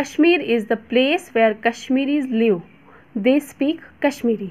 Kashmir is the place where Kashmiris live they speak Kashmiri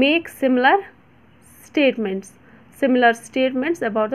make similar statements similar statements about the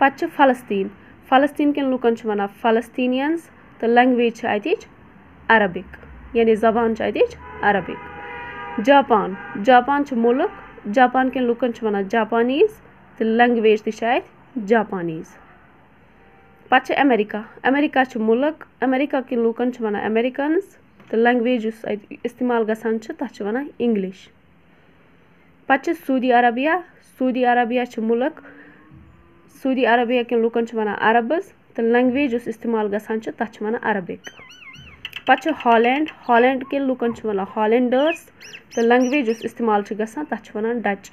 पत् फलस्तीन फलस्तीन कन लूकन one फलस्तीनियंस तो language अत Arabic यानि जबान अत अरबिक जापान जापान मुल्क. जापान कन लूकन वन जापानीज तो लैंग्वेज तत जापानीज पत् अमेरिका अमेरिका मुल्क. अमेरिका कन लूकन वन अमेरिकन तो लैंग्वेज इस्तेमाल गसान तथा वन इंग्लिश पे सूदी अरबिया सूदी अरबिया मुल्क सूदी अरबिया कि लूकन वन अरबस तो लैंग्वेज उस इस्तेमाल गांधन अरबिक पे हालैंड हालैंड कि लूकन वन हालैंडर्स तो लैंग्वेज उस इस्तेमाल गांधन डच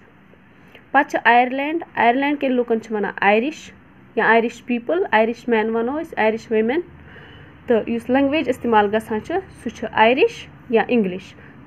पे आयरलैंड आयरलैंड कि लूकन वन आयरिश या आयरिश पीपल आयरिश मैन वनो आयरिश वेमेन तो लैंग्वेज इस्तेमाल गांधन आयरिश या इंग्लिश